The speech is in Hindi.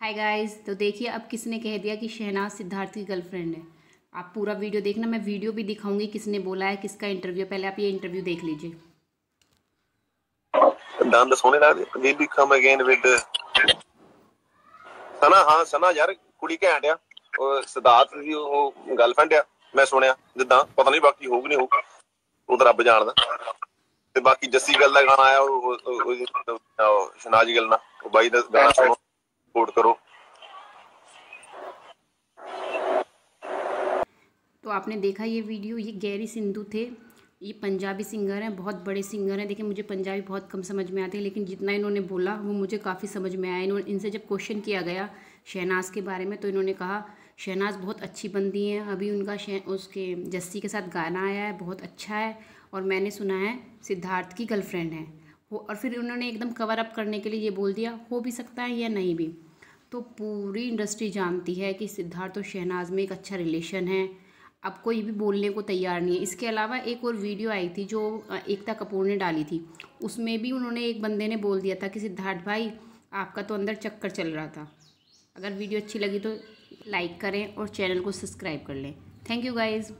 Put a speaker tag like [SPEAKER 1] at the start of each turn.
[SPEAKER 1] हाय गाइस तो देखिए अब किसने कह दिया कि शहनाज सिद्धार्थ की गर्लफ्रेंड है आप पूरा वीडियो देखना मैं वीडियो भी दिखाऊंगी किसने बोला है किसका इंटरव्यू पहले आप ये इंटरव्यू देख लीजिए
[SPEAKER 2] ਦੰਦ ਸੋਹਣੇ ਲੱਗਦੇ ਵੀ ਵੀ ਕਮ ਅਗੇਨ ਵਿਦ ਸਨਾ ਹਾਂ ਸਨਾ ਯਾਰ ਕੁੜੀ ਘੈਂਟ ਆ ਉਹ ਸਿਧਾਰਥ ਦੀ ਉਹ ਗਰਲਫ੍ਰੈਂਡ ਆ ਮੈਂ ਸੁਣਿਆ ਜਿੱਦਾਂ ਪਤਾ ਨਹੀਂ ਬਾਕੀ ਹੋਊ ਕਿ ਨਹੀਂ ਹੋਊ ਉਹ ਤਾਂ ਰੱਬ ਜਾਣਦਾ ਤੇ ਬਾਕੀ ਜੱਸੀ ਗੱਲ ਦਾ ਗਾਣਾ ਆਇਆ ਉਹ ਉਹ- ਉਹ- ਉਹ ਸ਼ਨਾਜ ਗੱਲ ਨਾਲ ਉਹ ਬਾਈ ਦਾ ਗਾਣਾ ਸੁਣੋ सपोर्ट करो।
[SPEAKER 1] तो आपने देखा ये वीडियो, ये गैरी सिंधु थे। ये पंजाबी सिंगर हैं, बहुत बड़े सिंगर हैं। देखिए, मुझे पंजाबी बहुत कम समझ में आते हैं, लेकिन जितना इन्होंने बोला, वो मुझे काफ़ी समझ में आया। इन्होंने, इनसे जब क्वेश्चन किया गया शहनाज़ के बारे में तो इन्होंने कहा, शहनाज़ बहुत अच्छी बंदी हैं। अभी उनका उसके जस्सी के साथ गाना आया है, बहुत अच्छा है, और मैंने सुना है, सिद्धार्थ की गर्लफ्रेंड है। और फिर उन्होंने एकदम कवर अप करने के लिए ये बोल दिया, हो भी सकता है या नहीं भी। तो पूरी इंडस्ट्री जानती है कि सिद्धार्थ और शहनाज में एक अच्छा रिलेशन है। अब कोई भी बोलने को तैयार नहीं है। इसके अलावा एक और वीडियो आई थी जो एकता कपूर ने डाली थी। उसमें भी उन्होंने एक बंदे ने बोल दिया था कि सिद्धार्थ भाई, आपका तो अंदर चक्कर चल रहा था। अगर वीडियो अच्छी लगी तो लाइक करें और चैनल को सब्सक्राइब कर लें। Thank you guys